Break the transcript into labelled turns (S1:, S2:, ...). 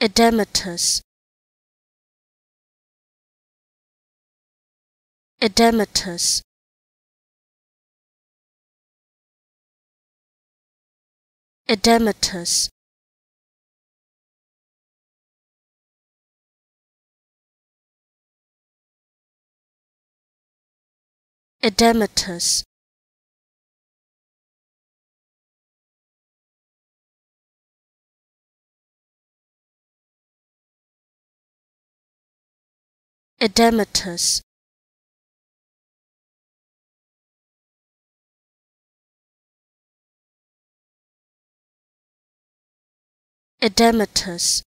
S1: edematous. Edematous. Edematous. Edematous edematous. Edematous